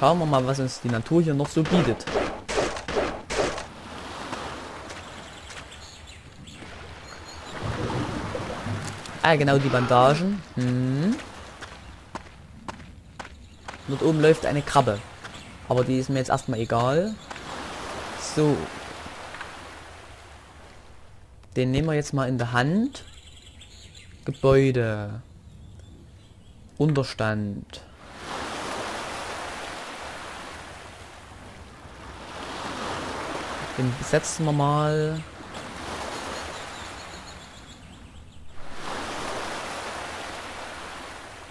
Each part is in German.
schauen wir mal, was uns die Natur hier noch so bietet. Ah, genau die Bandagen. Hm. Dort oben läuft eine Krabbe. Aber die ist mir jetzt erstmal egal. So. Den nehmen wir jetzt mal in der Hand. Gebäude. Unterstand. Den setzen wir mal.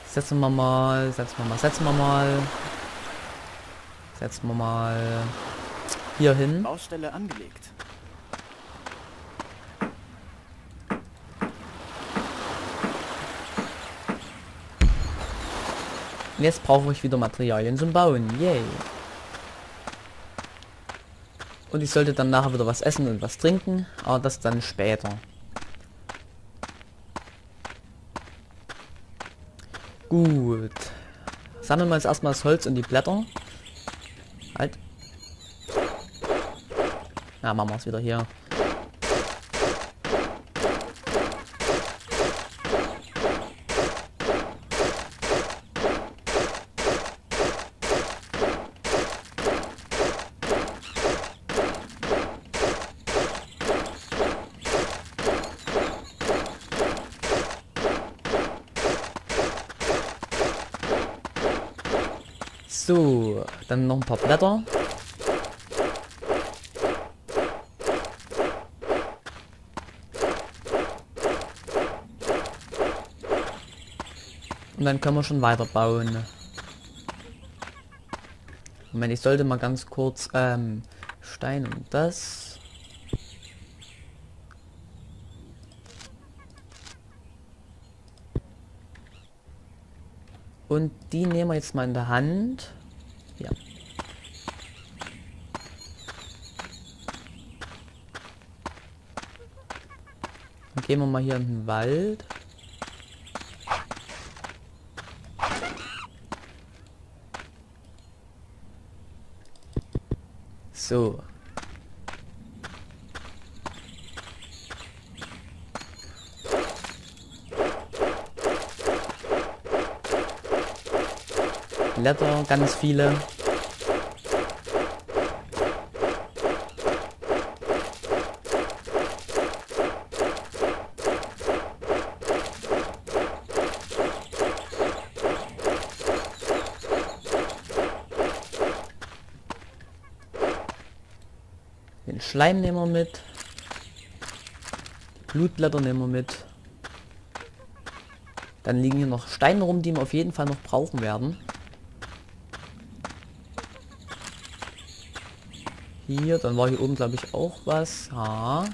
Setzen wir mal, setzen wir mal, setzen wir mal. Setzen wir mal hier hin. Baustelle angelegt. Und jetzt brauche ich wieder Materialien zum Bauen. Yay. Und ich sollte dann nachher wieder was essen und was trinken, aber das dann später. Gut. Sammeln wir jetzt erstmal das Holz und die Blätter. Halt. Ja, machen wir es wieder hier. So, dann noch ein paar Blätter. Und dann können wir schon weiterbauen. Moment, ich sollte mal ganz kurz ähm, Stein und das. Und die nehmen wir jetzt mal in der Hand. Ja. Dann gehen wir mal hier in den Wald. So. Blätter, ganz viele. Schleim nehmen wir mit. Blutblätter nehmen wir mit. Dann liegen hier noch Steine rum, die wir auf jeden Fall noch brauchen werden. Hier, dann war hier oben glaube ich auch was. Ha.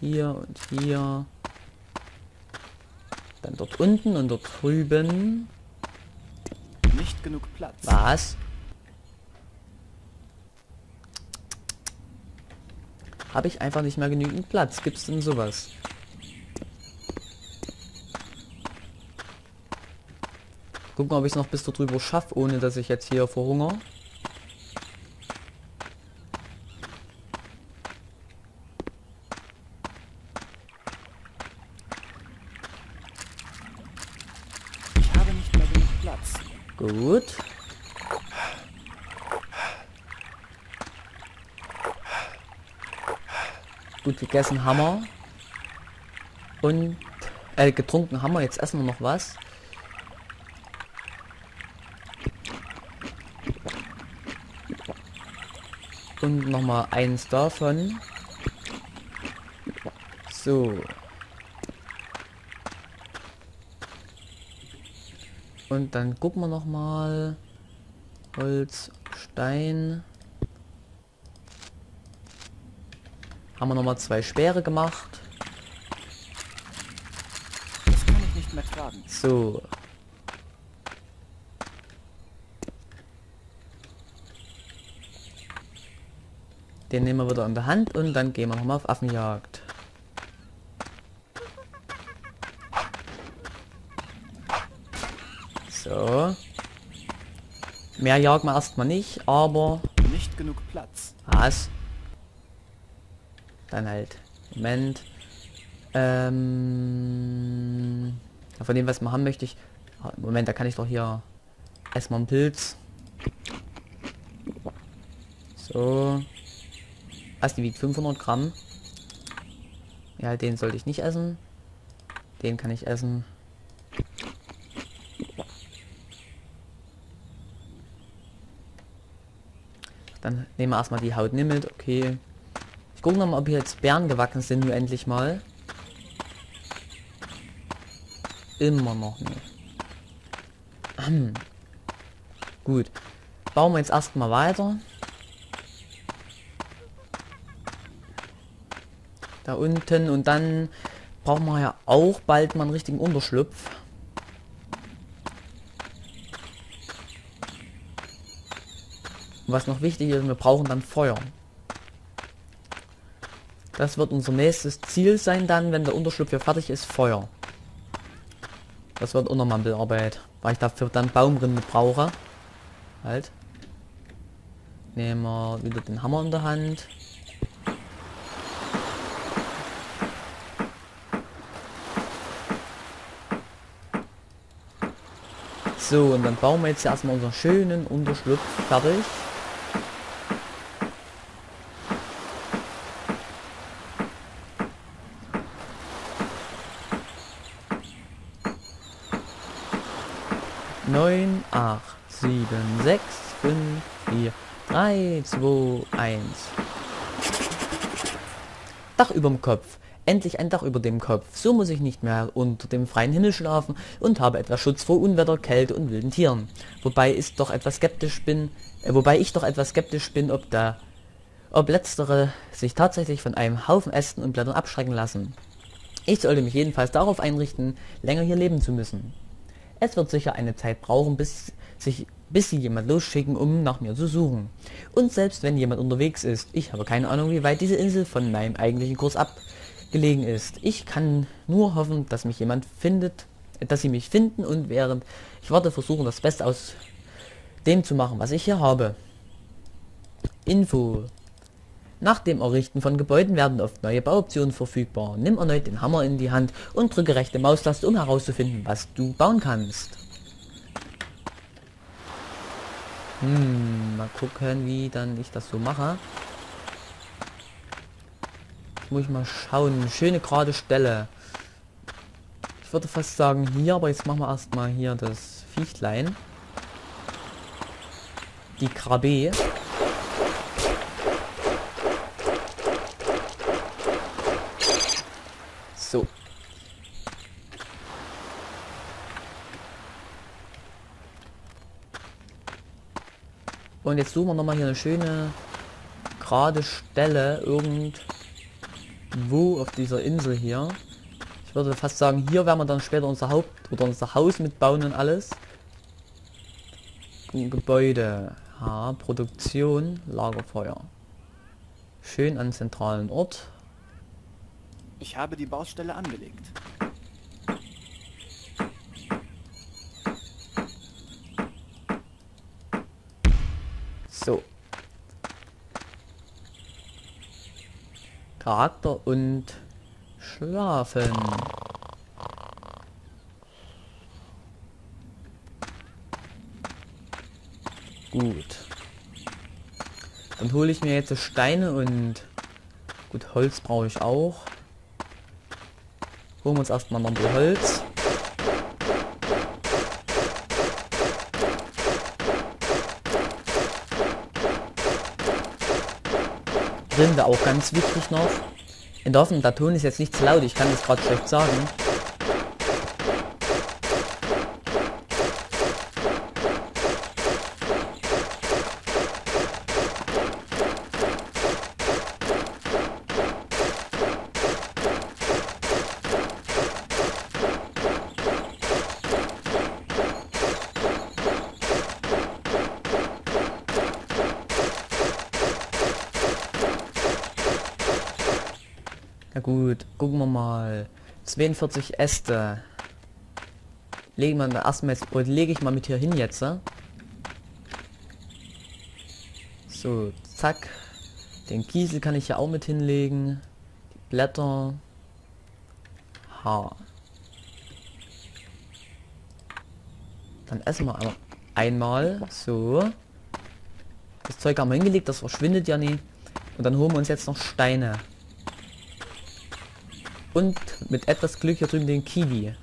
Hier und hier. Dann dort unten und dort drüben. Nicht genug Platz. Was? Habe ich einfach nicht mehr genügend Platz. Gibt's denn sowas? Gucken, ob ich es noch bis drüber schaffe, ohne dass ich jetzt hier verhungere. Ich habe nicht mehr genug Platz. Gut. Gut gegessen haben. Und äh, getrunken haben wir. Jetzt essen wir noch was. Und nochmal eins davon. So. Und dann gucken wir noch mal. Holz, Stein. Haben wir noch mal zwei Speere gemacht. Das kann ich nicht mehr tragen. So. Den nehmen wir wieder in der Hand und dann gehen wir noch mal auf Affenjagd. So. Mehr jagen wir erstmal nicht, aber Nicht genug Platz. was? Dann halt. Moment. Ähm, von dem, was man haben möchte ich. Ah, Moment, da kann ich doch hier erstmal einen Pilz. So. Was, die wiegt 500 Gramm. Ja, den sollte ich nicht essen. Den kann ich essen. Dann nehmen wir erstmal die Haut nimmelt. Okay. Ich gucke nochmal, ob hier jetzt Bären gewachsen sind, nur endlich mal. Immer noch nicht. Hm. Gut. Bauen wir jetzt erstmal weiter. Da unten und dann brauchen wir ja auch bald mal einen richtigen Unterschlupf. Was noch wichtig ist, wir brauchen dann Feuer. Das wird unser nächstes Ziel sein dann, wenn der Unterschlupf hier fertig ist, Feuer. Das wird auch nochmal ein bisschen Arbeit, weil ich dafür dann Baumrinde brauche. Halt. Nehmen wir wieder den Hammer in der Hand. So, und dann bauen wir jetzt erstmal unseren schönen Unterschlupf fertig. Neun, acht, sieben, sechs, fünf, vier, drei, zwei, eins. Dach überm Kopf. Endlich ein Dach über dem Kopf. So muss ich nicht mehr unter dem freien Himmel schlafen und habe etwas Schutz vor Unwetter, Kälte und wilden Tieren. Wobei ich doch etwas skeptisch bin, äh, wobei ich doch etwas skeptisch bin, ob da, ob letztere sich tatsächlich von einem Haufen Ästen und Blättern abschrecken lassen. Ich sollte mich jedenfalls darauf einrichten, länger hier leben zu müssen. Es wird sicher eine Zeit brauchen, bis sich bis sie jemand losschicken, um nach mir zu suchen. Und selbst wenn jemand unterwegs ist, ich habe keine Ahnung, wie weit diese Insel von meinem eigentlichen Kurs abgelegen ist. Ich kann nur hoffen, dass mich jemand findet, dass sie mich finden und während ich warte, versuchen das Beste aus dem zu machen, was ich hier habe. Info. Nach dem Errichten von Gebäuden werden oft neue Bauoptionen verfügbar. Nimm erneut den Hammer in die Hand und drücke rechte Maustaste, um herauszufinden, was du bauen kannst. Hm, mal gucken, wie dann ich das so mache. Jetzt muss ich mal schauen. Schöne gerade Stelle. Ich würde fast sagen hier, aber jetzt machen wir erstmal hier das Viechtlein. Die Krabbe. So. Und jetzt suchen wir noch mal hier eine schöne gerade Stelle irgendwo auf dieser Insel hier. Ich würde fast sagen, hier werden wir dann später unser Haupt- oder unser Haus mitbauen und alles. Gebäude, ha, Produktion, Lagerfeuer. Schön an zentralen Ort. Ich habe die Baustelle angelegt. So. Charakter und Schlafen. Gut. Dann hole ich mir jetzt Steine und gut Holz brauche ich auch. Holen wir uns erstmal noch ein bisschen Holz. Rinde auch ganz wichtig noch. In der Hoffnung, der Ton ist jetzt nicht zu laut, ich kann das gerade schlecht sagen. Gut, gucken wir mal. 42 Äste. Legen wir erstmal jetzt, lege ich mal mit hier hin jetzt. So, zack. Den Kiesel kann ich ja auch mit hinlegen. Die Blätter. Ha. Dann essen wir einmal. einmal. So. Das Zeug haben wir hingelegt, das verschwindet ja nie. Und dann holen wir uns jetzt noch Steine. Und mit etwas Glück hier drüben den Kiwi.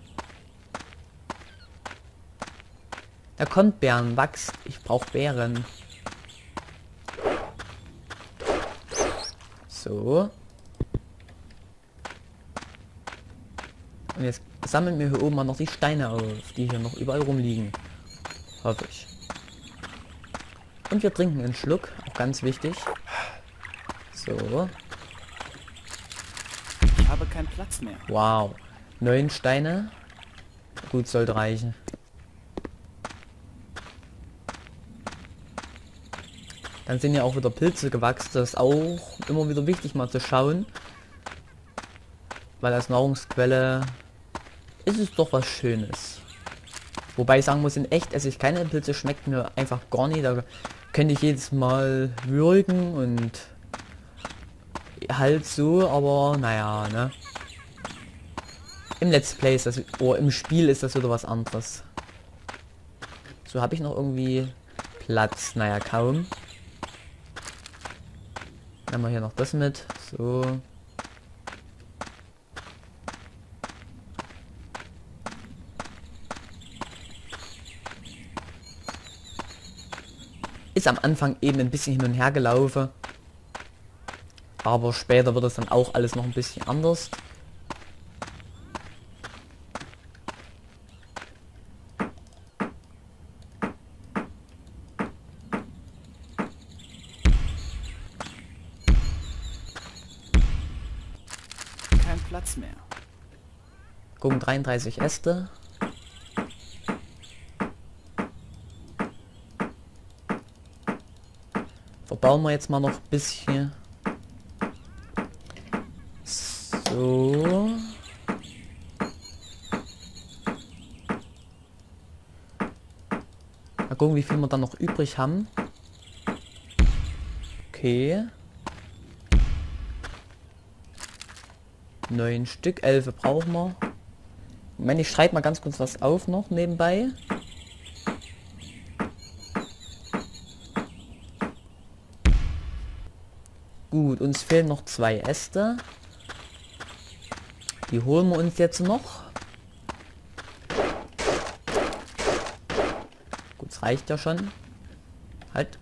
Da kommt Bären, Wachs. Ich brauche Bären. So. Und jetzt sammeln wir hier oben mal noch die Steine auf, die hier noch überall rumliegen. Hoffe ich. Und wir trinken einen Schluck, auch ganz wichtig. So. Ich habe keinen Platz mehr. Wow. Neun Steine. Gut, sollte reichen. Dann sind ja auch wieder Pilze gewachsen. Das ist auch immer wieder wichtig mal zu schauen. Weil als Nahrungsquelle ist es doch was Schönes. Wobei ich sagen muss, in echt esse ich keine Pilze, schmeckt mir einfach gar nicht. Da könnte ich jedes Mal würgen und halt so, aber naja, ne? Im Let's Play ist das, oder im Spiel ist das wieder was anderes. So habe ich noch irgendwie Platz, naja, kaum. Nehmen wir hier noch das mit, so. Ist am Anfang eben ein bisschen hin und her gelaufen. Aber später wird es dann auch alles noch ein bisschen anders. Kein Platz mehr. Gucken 33 Äste. Verbauen wir jetzt mal noch ein bisschen. So. Mal gucken, wie viel wir dann noch übrig haben. Okay. Neun Stück, elf brauchen wir. Moment, ich schreibe mal ganz kurz was auf noch nebenbei. Gut, uns fehlen noch zwei Äste. Die holen wir uns jetzt noch. Gut, es reicht ja schon. Halt.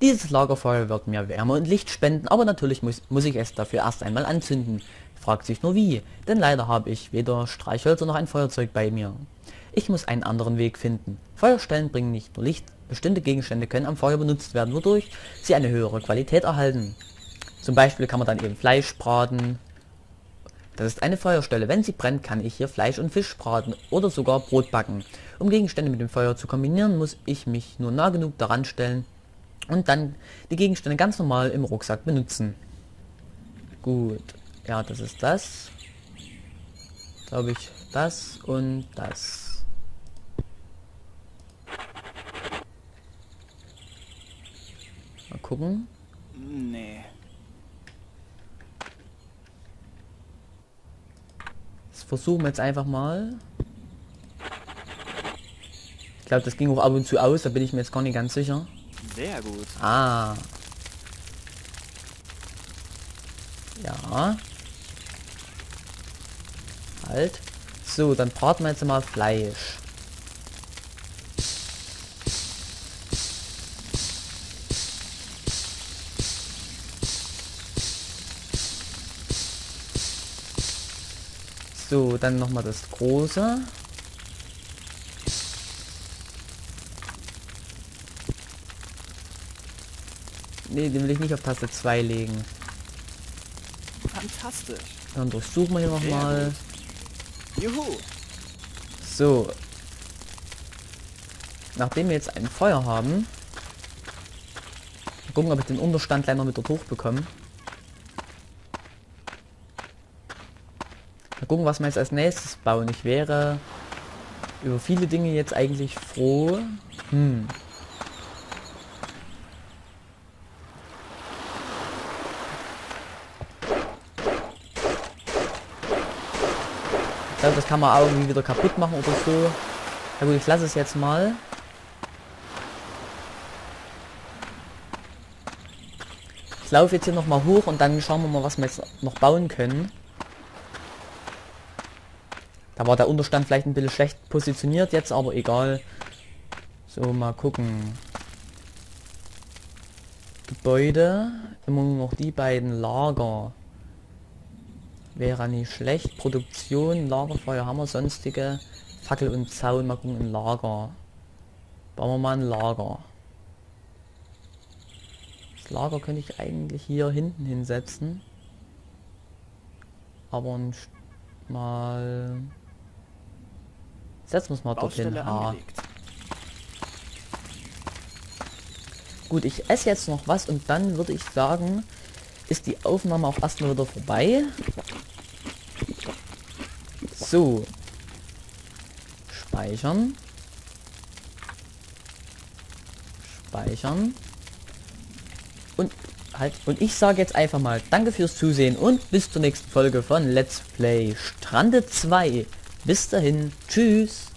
Dieses Lagerfeuer wird mir Wärme und Licht spenden, aber natürlich muss, muss ich es dafür erst einmal anzünden. Fragt sich nur wie, denn leider habe ich weder Streichhölzer noch ein Feuerzeug bei mir. Ich muss einen anderen Weg finden. Feuerstellen bringen nicht nur Licht, bestimmte Gegenstände können am Feuer benutzt werden, wodurch sie eine höhere Qualität erhalten. Zum Beispiel kann man dann eben Fleisch braten. Das ist eine Feuerstelle. Wenn sie brennt, kann ich hier Fleisch und Fisch braten oder sogar Brot backen. Um Gegenstände mit dem Feuer zu kombinieren, muss ich mich nur nah genug daran stellen und dann die Gegenstände ganz normal im Rucksack benutzen. Gut. Ja, das ist das. Glaube ich, das und das. Mal gucken. Nee. Das versuchen wir jetzt einfach mal. Ich glaube, das ging auch ab und zu aus, da bin ich mir jetzt gar nicht ganz sicher. Sehr gut. Ah. Ja. Halt. So, dann braten wir jetzt mal Fleisch. So, dann nochmal das große. Nee, den will ich nicht auf Taste 2 legen. Fantastisch. Dann durchsuchen wir hier nochmal. Juhu. So. Nachdem wir jetzt ein Feuer haben. Mal gucken, ob ich den Unterstand gleich noch mit dort hochbekomme. Mal gucken, was wir jetzt als nächstes bauen. Ich wäre über viele Dinge jetzt eigentlich froh. Hm. Ich glaube, das kann man auch irgendwie wieder kaputt machen oder so. Na gut, ich lasse es jetzt mal. Ich laufe jetzt hier noch mal hoch und dann schauen wir mal, was wir jetzt noch bauen können. Da war der Unterstand vielleicht ein bisschen schlecht positioniert jetzt, aber egal. So, mal gucken. Gebäude. Immer noch die beiden Lager. Wäre nicht schlecht. Produktion, Lagerfeuer wir, sonstige Fackel und Zaun. Mal gucken, ein Lager. Bauen wir mal ein Lager. Lager könnte ich eigentlich hier hinten hinsetzen. Aber mal... Wir es mal dorthin. Gut, ich esse jetzt noch was und dann würde ich sagen, ist die Aufnahme auch erstmal wieder vorbei. So. Speichern. Speichern. Und halt, und ich sage jetzt einfach mal Danke fürs Zusehen und bis zur nächsten Folge von Let's Play Strande 2. Bis dahin, tschüss.